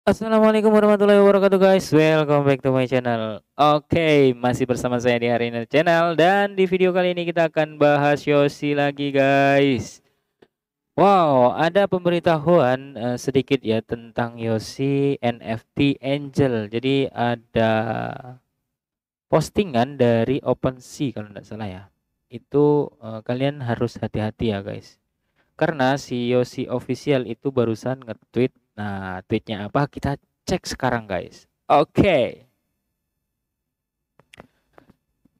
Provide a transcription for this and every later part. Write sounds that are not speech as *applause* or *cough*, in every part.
Assalamualaikum warahmatullahi wabarakatuh guys. Welcome back to my channel. Oke masih bersama saya di hari ini channel. Dan di video kali ini kita akan bahas Yoshi lagi guys. Wow ada pemberitahuan uh, sedikit ya tentang Yoshi NFT Angel. Jadi ada postingan dari OpenSea kalau tidak salah ya. Itu uh, kalian harus hati-hati ya guys. Karena si Yoshi official itu barusan nge-tweet Nah, tweetnya apa? Kita cek sekarang, guys. Oke. Okay.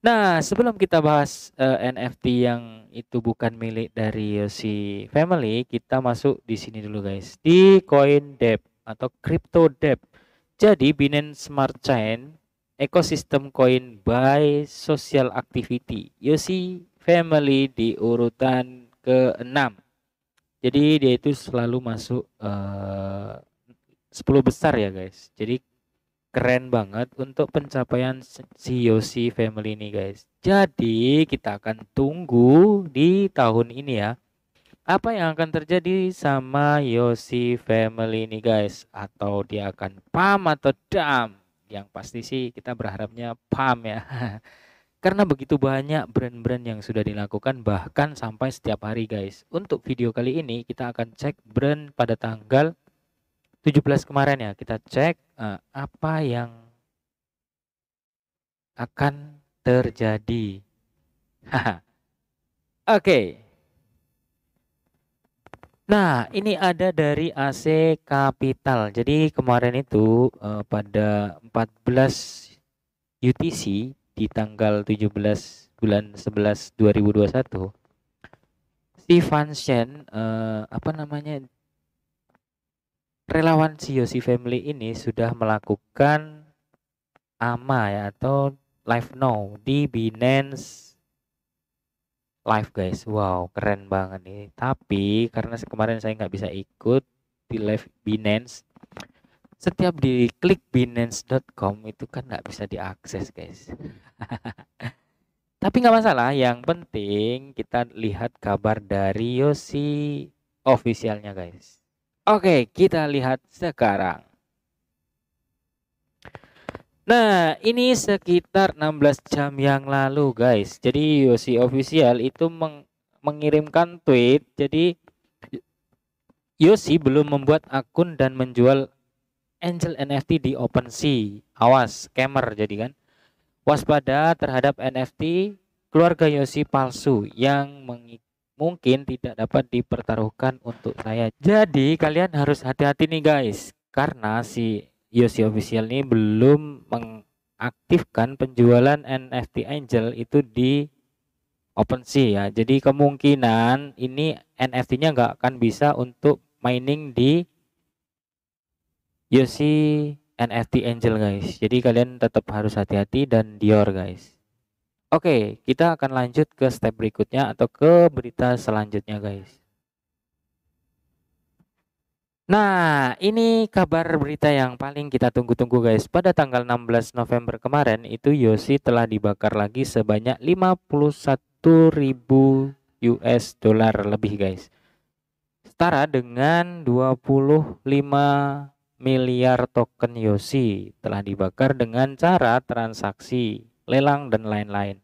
Nah, sebelum kita bahas uh, eh, NFT yang itu bukan milik dari Yoshi Family, kita masuk di sini dulu, guys. Di CoinDev atau Crypto Dev. Jadi Binance Smart Chain ekosistem koin by social activity. Yoshi Family di urutan ke-6 jadi dia itu selalu masuk uh, eh, 10 besar ya guys. Jadi keren banget untuk pencapaian si Yoshi family ini guys. Jadi kita akan tunggu di tahun ini ya apa yang akan terjadi sama Yoshi family ini guys. Atau dia akan pam atau dam? Yang pasti sih kita berharapnya pam ya *laughs* Karena begitu banyak brand-brand yang sudah dilakukan bahkan sampai setiap hari guys. Untuk video kali ini kita akan cek brand pada tanggal 17 kemarin ya. Kita cek uh, apa yang akan terjadi. Oke. Okay. Nah, ini ada dari AC Capital. Jadi kemarin itu uh, pada 14 UTC di tanggal 17 bulan 11 2021 si Van Shen uh, apa namanya relawan si Yosi Family ini sudah melakukan AMA ya atau live now di Binance live guys. Wow keren banget nih. Tapi karena kemarin saya nggak bisa ikut di live Binance setiap di klik binance.com itu kan nggak bisa diakses guys *laughs* tapi nggak masalah yang penting kita lihat kabar dari Yosi officialnya guys oke kita lihat sekarang Nah, ini sekitar 16 jam yang lalu, guys. Jadi Yosi official itu meng mengirimkan tweet. Jadi Yosi belum membuat akun dan menjual Angel NFT di OpenSea. Awas, scammer jadi kan. Waspada terhadap NFT keluarga Yosi palsu yang mungkin tidak dapat dipertaruhkan untuk saya. Jadi kalian harus hati-hati nih guys, karena si Yosi official ini belum mengaktifkan penjualan NFT Angel itu di OpenSea ya. Jadi kemungkinan ini NFT-nya nggak akan bisa untuk mining di Yosi NFT Angel guys. Jadi kalian tetap harus hati-hati dan Dior guys. Oke, kita akan lanjut ke step berikutnya atau ke berita selanjutnya guys. Nah, ini kabar berita yang paling kita tunggu-tunggu guys. Pada tanggal 16 November kemarin itu Yosi telah dibakar lagi sebanyak 51.000 US dollar lebih guys. Setara dengan 25 miliar token Yosi telah dibakar dengan cara transaksi, lelang, dan lain-lain.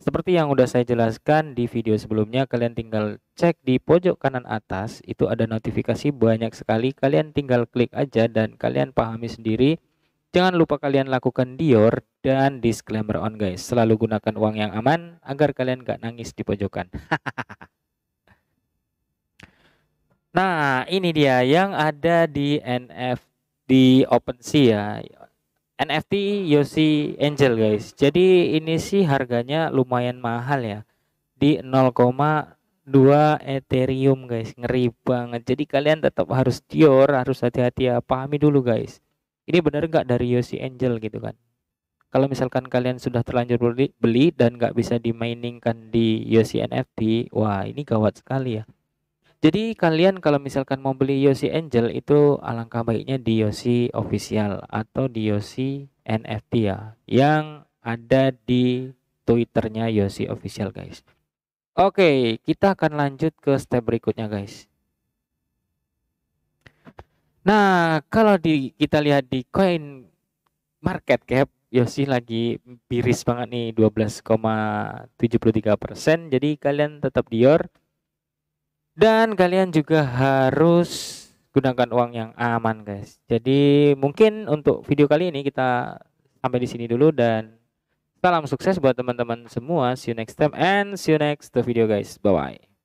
Seperti yang udah saya jelaskan di video sebelumnya, kalian tinggal cek di pojok kanan atas, itu ada notifikasi banyak sekali. Kalian tinggal klik aja dan kalian pahami sendiri. Jangan lupa kalian lakukan Dior dan disclaimer on guys. Selalu gunakan uang yang aman agar kalian gak nangis di pojokan. *laughs* Nah, ini dia yang ada di NF di OpenSea ya. NFT Yoshi Angel guys. Jadi ini sih harganya lumayan mahal ya. Di 0,2 Ethereum guys. Ngeri banget. Jadi kalian tetap harus Dior, harus hati-hati ya. Pahami dulu guys. Ini benar nggak dari Yoshi Angel gitu kan? Kalau misalkan kalian sudah terlanjur beli, beli dan nggak bisa diminingkan di Yoshi NFT, wah ini gawat sekali ya. Jadi kalian kalau misalkan mau beli Yosi Angel itu alangkah baiknya di Yosi official atau di Yosi NFT ya yang ada di Twitternya Yosi official guys. Oke, kita akan lanjut ke step berikutnya guys. Nah, kalau di kita lihat di coin market cap Yosi lagi biris banget nih 12,73%. Jadi kalian tetap dior dan kalian juga harus gunakan uang yang aman, guys. Jadi mungkin untuk video kali ini kita sampai di sini dulu dan salam sukses buat teman-teman semua. See you next time and see you next video guys. Bye bye.